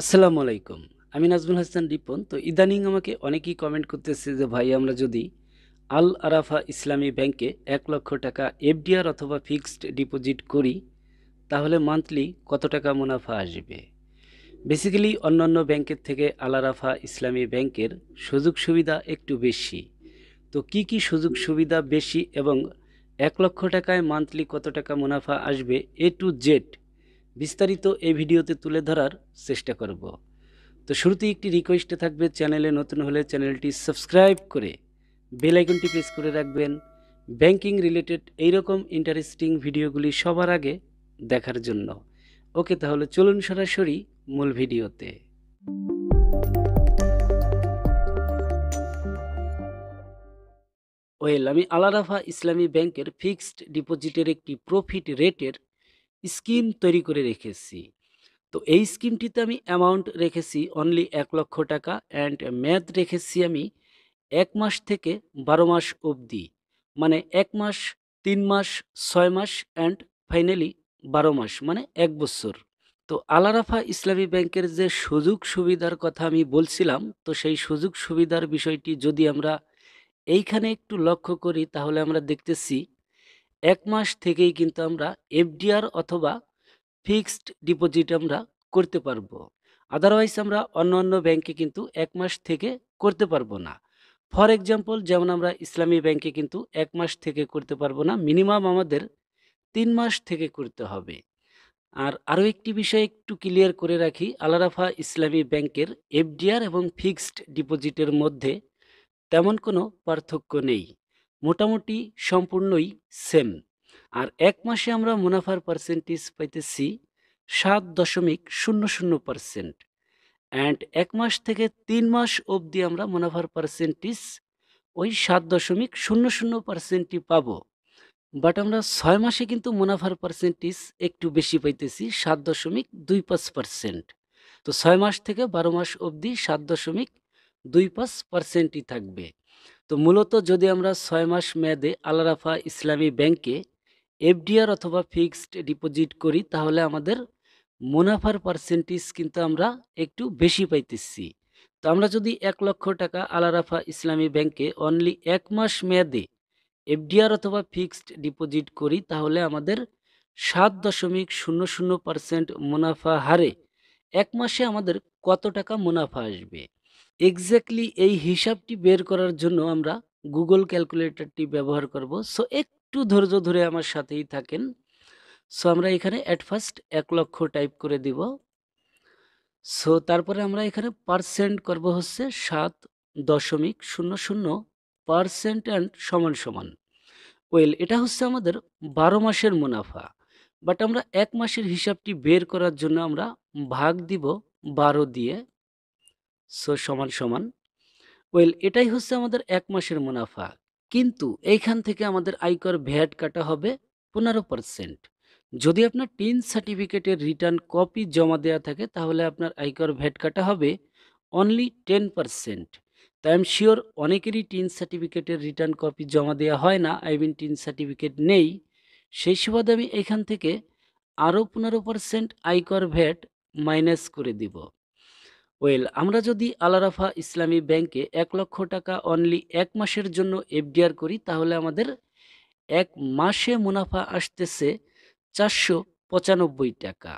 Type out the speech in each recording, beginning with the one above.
আসসালামু আলাইকুম। আমি নাজমুল হাসান রিপন। তো ইদানিং আমাকে অনেকেই কমেন্ট করতেছে যে, ভাই, আমরা যদি আল আরাফা ইসলামী ব্যাংকে এক লক্ষ টাকা এফডিআর অথবা ফিক্সড ডিপোজিট করি, তাহলে মান্থলি কত টাকা মুনাফা আসবে? বেসিক্যালি অন্যান্য ব্যাংকের থেকে আল আরাফা ইসলামী ব্যাংকের সুযোগ সুবিধা একটু বেশি। তো কি কি সুযোগ সুবিধা বেশি এবং এক লক্ষ টাকায় মান্থলি কত টাকা মুনাফা আসবে এ টু জেড বিস্তারিত এই ভিডিওতে তুলে ধরার চেষ্টা করব। তো শুরুতেই একটি রিকোয়েস্টে থাকবে, চ্যানেলে নতুন হলে চ্যানেলটি সাবস্ক্রাইব করে বেল আইকনটি প্রেস করে রাখবেন। ব্যাংকিং রিলেটেড এইরকম ইন্টারেস্টিং ভিডিওগুলি সবার আগে দেখার জন্য। ওকে, তাহলে চলুন সরাসরি মূল ভিডিওতে। ওয়েল, আমি আলারাফা ইসলামী ব্যাংকের ফিক্সড ডিপোজিটের একটি প্রফিট রেটের স্কিম তৈরি করে রেখেছি। তো এই স্কিমটিতে আমি অ্যামাউন্ট রেখেছি অনলি এক লক্ষ টাকা অ্যান্ড ম্যাথ রেখেছি আমি এক মাস থেকে বারো মাস অবধি। মানে এক মাস, তিন মাস, ছয় মাস অ্যান্ড ফাইনালি বারো মাস মানে এক বছর। তো আলারাফা ইসলামী ব্যাংকের যে সুযোগ সুবিধার কথা আমি বলছিলাম, তো সেই সুযোগ সুবিধার বিষয়টি যদি আমরা এইখানে একটু লক্ষ্য করি, তাহলে আমরা দেখতেছি এক মাস থেকেই কিন্তু আমরা এফডিআর অথবা ফিক্সড ডিপোজিট আমরা করতে পারব। আদারওয়াইজ আমরা অন্য অন্য ব্যাংকে কিন্তু এক মাস থেকে করতে পারব না। ফর এক্সাম্পল যেমন আমরা ইসলামী ব্যাংকে কিন্তু এক মাস থেকে করতে পারব না, মিনিমাম আমাদের তিন মাস থেকে করতে হবে। আর আরও একটি বিষয় একটু ক্লিয়ার করে রাখি, আলারাফা ইসলামী ব্যাংকের এফডিআর এবং ফিক্সড ডিপোজিটের মধ্যে তেমন কোনো পার্থক্য নেই। মোটামুটি সম্পূর্ণই সেম আর এক মাসে আমরা মুনাফার পার্সেন্টেজ পাইতেছি সাত দশমিক শূন্য শূন্য পার্সেন্ট অ্যান্ড এক মাস থেকে তিন মাস অবধি আমরা মুনাফার পার্সেন্টেজ ওই সাত দশমিক শূন্য শূন্য পার্সেন্টই পাবো। বাট আমরা ছয় মাসে কিন্তু মুনাফার পার্সেন্টেজ একটু বেশি পাইতেছি সাত দশমিক দুই পাঁচ পার্সেন্ট তো ছয় মাস থেকে বারো মাস অবধি সাত দশমিক দুই পাঁচ পার্সেন্টই থাকবে। তো মূলত যদি আমরা ছয় মাস মেয়াদে আলারাফা ইসলামী ব্যাংকে এফডিআর অথবা ফিক্সড ডিপোজিট করি, তাহলে আমাদের মুনাফার পার্সেন্টেজ কিন্তু আমরা একটু বেশি পাইতেছি। তো আমরা যদি এক লক্ষ টাকা আলারাফা ইসলামী ব্যাংকে অনলি এক মাস মেয়াদে এফডিআর অথবা ফিক্সড ডিপোজিট করি, তাহলে আমাদের সাত দশমিক শূন্য শূন্য পার্সেন্ট মুনাফা হারে এক মাসে আমাদের কত টাকা মুনাফা আসবে? এক্স্যাক্টলি এই হিসাবটি বের করার জন্য আমরা গুগল ক্যালকুলেটরটি ব্যবহার করব। সো একটু ধৈর্য ধরে আমার সাথেই থাকেন। সো আমরা এখানে অ্যাট ফার্স্ট এক লক্ষ টাইপ করে দিব। সো তারপরে আমরা এখানে পার্সেন্ট করব হচ্ছে সাত দশমিক শূন্য শূন্য পার্সেন্ট অ্যান্ড সমান সমান। ওয়েল এটা হচ্ছে আমাদের বারো মাসের মুনাফা। বাট আমরা এক মাসের হিসাবটি বের করার জন্য আমরা ভাগ দিব বারো দিয়ে। সো সমান সমান। ওয়েল এটাই হচ্ছে আমাদের এক মাসের মুনাফা। কিন্তু এইখান থেকে আমাদের আয়কর ভ্যাট কাটা হবে পনেরো পার্সেন্ট যদি আপনার টিন সার্টিফিকেটের রিটার্ন কপি জমা দেওয়া থাকে, তাহলে আপনার আয়কর ভ্যাট কাটা হবে অনলি টেন পার্সেন্ট তাই এম শিওর অনেকেরই টিন সার্টিফিকেটের রিটার্ন কপি জমা দেওয়া হয় না আই মিন টিন সার্টিফিকেট নেই। সেই সুবাদে আমি এখান থেকে আরও পনেরো পার্সেন্ট আয়কর ভ্যাট মাইনাস করে দিব। ওয়েল আমরা যদি আলারাফা ইসলামী ব্যাংকে এক লক্ষ টাকা অনলি এক মাসের জন্য এফডিআর করি, তাহলে আমাদের এক মাসে মুনাফা আসতেছে চারশো পঁচানব্বই টাকা।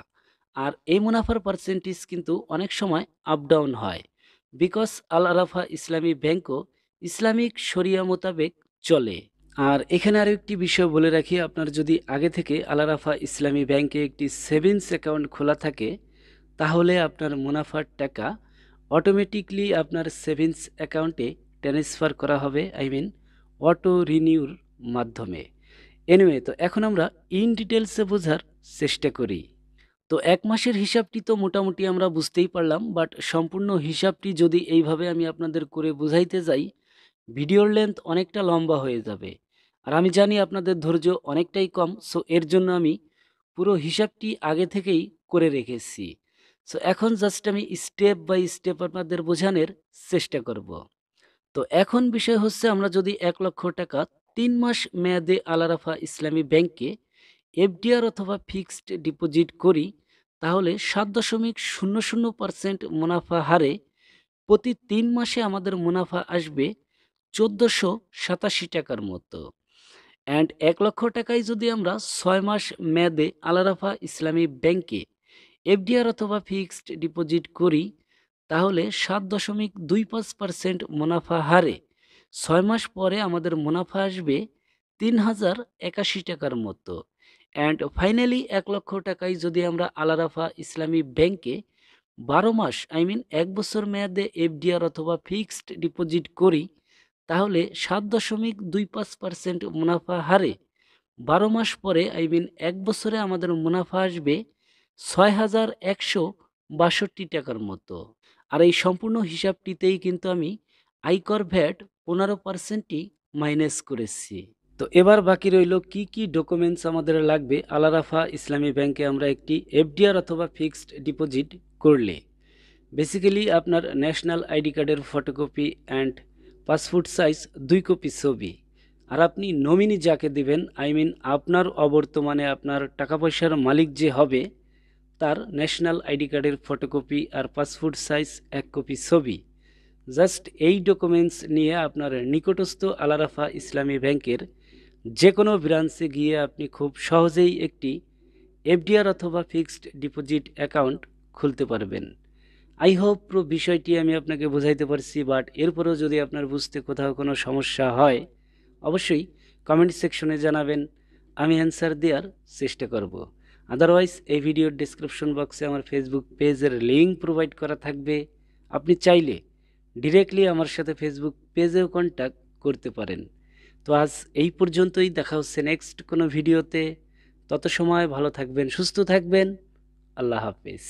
আর এই মুনাফার পার্সেন্টেজ কিন্তু অনেক সময় আপ ডাউন হয়। বিকজ আল আরাফা ইসলামী ব্যাংকও ইসলামিক শরিয়া মোতাবেক চলে। আর এখানে আরও একটি বিষয় বলে রাখি, আপনার যদি আগে থেকে আল আরাফা ইসলামী ব্যাংকে একটি সেভিংস অ্যাকাউন্ট খোলা থাকে তাহলে আপনার মুনাফার টাকা অটোমেটিকলি আপনার সেভিংস অ্যাকাউন্টে ট্রান্সফার করা হবে আই মিন অটো রিনিউর মাধ্যমে। এনিওয়ে তো এখন আমরা ইন ডিটেলসে বোঝার চেষ্টা করি। তো এক মাসের হিসাবটি তো মোটামুটি আমরা বুঝতেই পারলাম বাট সম্পূর্ণ হিসাবটি যদি এইভাবে আমি আপনাদের করে বুঝাইতে যাই, ভিডিওর লেন্থ অনেকটা লম্বা হয়ে যাবে। আর আমি জানি আপনাদের ধৈর্য অনেকটাই কম সো এর জন্য আমি পুরো হিসাবটি আগে থেকেই করে রেখেছি। সো এখন জাস্ট আমি স্টেপ বাই স্টেপ আপনাদের বোঝানোর চেষ্টা করব। তো এখন বিষয় হচ্ছে আমরা যদি এক লক্ষ টাকা তিন মাস মেয়াদে আলারাফা ইসলামী ব্যাংকে এফডিআর অথবা ফিক্সড ডিপোজিট করি, তাহলে সাত দশমিক শূন্য শূন্য পার্সেন্ট মুনাফা হারে প্রতি তিন মাসে আমাদের মুনাফা আসবে চোদ্দোশো সাতাশি টাকার মতো। অ্যান্ড এক লক্ষ টাকায় যদি আমরা ছয় মাস মেয়াদে আলারাফা ইসলামী ব্যাংকে এফডিআর অথবা ফিক্সড ডিপোজিট করি, তাহলে সাত দশমিক দুই পাঁচ পার্সেন্ট মুনাফা হারে। ছয় মাস পরে আমাদের মুনাফা আসবে তিন হাজার একাশি টাকার মতো। অ্যান্ড ফাইনালি এক লক্ষ টাকায় যদি আমরা আলারাফা ইসলামী ব্যাংকে বারো মাস, আই মিন এক বছর মেয়াদে এফডিআর অথবা ফিক্সড ডিপোজিট করি, তাহলে সাত দশমিক দুই পাঁচ পার্সেন্ট মুনাফা হারে। বারো মাস পরে, আই মিন এক বছরে আমাদের মুনাফা আসবে ছয় হাজার একশো বাষট্টি টাকার মতো। আর এই সম্পূর্ণ হিসাবটিতেই কিন্তু আমি আয়কর ভ্যাট পনেরো পার্সেন্টই মাইনাস করেছি। তো এবার বাকি রইল কি কি ডকুমেন্টস আমাদের লাগবে আলারাফা ইসলামী ব্যাংকে আমরা একটি এফডিআর অথবা ফিক্সড ডিপোজিট করলে। বেসিক্যালি আপনার ন্যাশনাল আইডি কার্ডের ফটোকপি অ্যান্ড পাসপোর্ট সাইজ দুই কপি ছবি। আর আপনি নমিনি যাকে দিবেন, আই মিন আপনার অবর্তমানে আপনার টাকা পয়সার মালিক যে হবে তার ন্যাশনাল আইডি কার্ডের ফটোকপি আর পাসপোর্ট সাইজ এক কপি ছবি। জাস্ট এই ডকুমেন্টস নিয়ে আপনার নিকটস্থ আলারাফা ইসলামী ব্যাংকের যে কোনো ব্রাঞ্চে গিয়ে আপনি খুব সহজেই একটি এফডিআর অথবা ফিক্সড ডিপোজিট অ্যাকাউন্ট খুলতে পারবেন। আই হোপ পুরো বিষয়টি আমি আপনাকে বোঝাইতে পারছি বাট এরপরেও যদি আপনার বুঝতে কোথাও কোনো সমস্যা হয়, অবশ্যই কমেন্ট সেকশনে জানাবেন। আমি অ্যান্সার দেওয়ার চেষ্টা করব। আদারওয়াইজ এই ভিডিওর ডিসক্রিপশন বক্সে আমার ফেসবুক পেজের লিঙ্ক প্রোভাইড করা থাকবে। আপনি চাইলে ডিরেক্টলি আমার সাথে ফেসবুক পেজেও কন্ট্যাক্ট করতে পারেন। তো আজ এই পর্যন্তই, দেখা হচ্ছে নেক্সট কোনো ভিডিওতে তত সময় ভালো থাকবেন, সুস্থ থাকবেন। আল্লাহ হাফিজ।